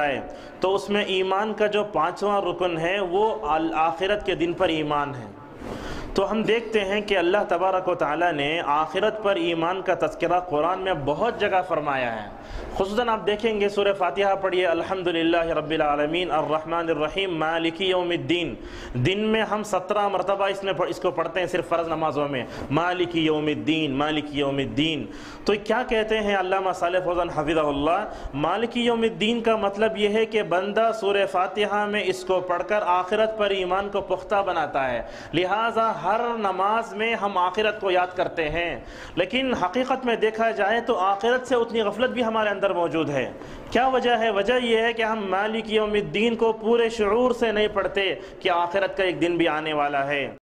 है। तो उसमें ईमान का जो पांचवा रुकन है, वो आखिरत के दिन पर ईमान है। तो हम देखते हैं कि अल्लाह तबारक ताली ने आखिरत पर ईमान का तस्करा कुरान में बहुत जगह फरमाया है। खुशा आप देखेंगे सूर्य फातिहा पढ़िए, अल्हम्दुलिल्लाह रब्बिल आलमीन, अर्रहमानिर्रहीम, मालिकी यौमिद्दीन। दिन में हम सत्रह मरतबा इसमें इसको पढ़ते हैं, सिर्फ़ फ़र्ज़ नमाज़ों में। मालिकी यौमिद्दीन मालिकी यौमिद्दीन। तो क्या कहते हैं अल्लामा साल फौजन हफिज़ल्ला मालिकी यौमिद्दीन का मतलब यह है कि बंदा सूर्य फातिहा में इसको पढ़कर आखिरत पर ईमान को पुख्ता बनाता है। लिहाजा हर नमाज़ में हम आखिरत को याद करते हैं। लेकिन हकीकत में देखा जाए तो आखिरत से उतनी गफलत भी हमारे अंदर मौजूद है। क्या वजह है? वजह यह है कि हम मालिक यौमिद्दीन को पूरे शूर से नहीं पढ़ते कि आखिरत का एक दिन भी आने वाला है।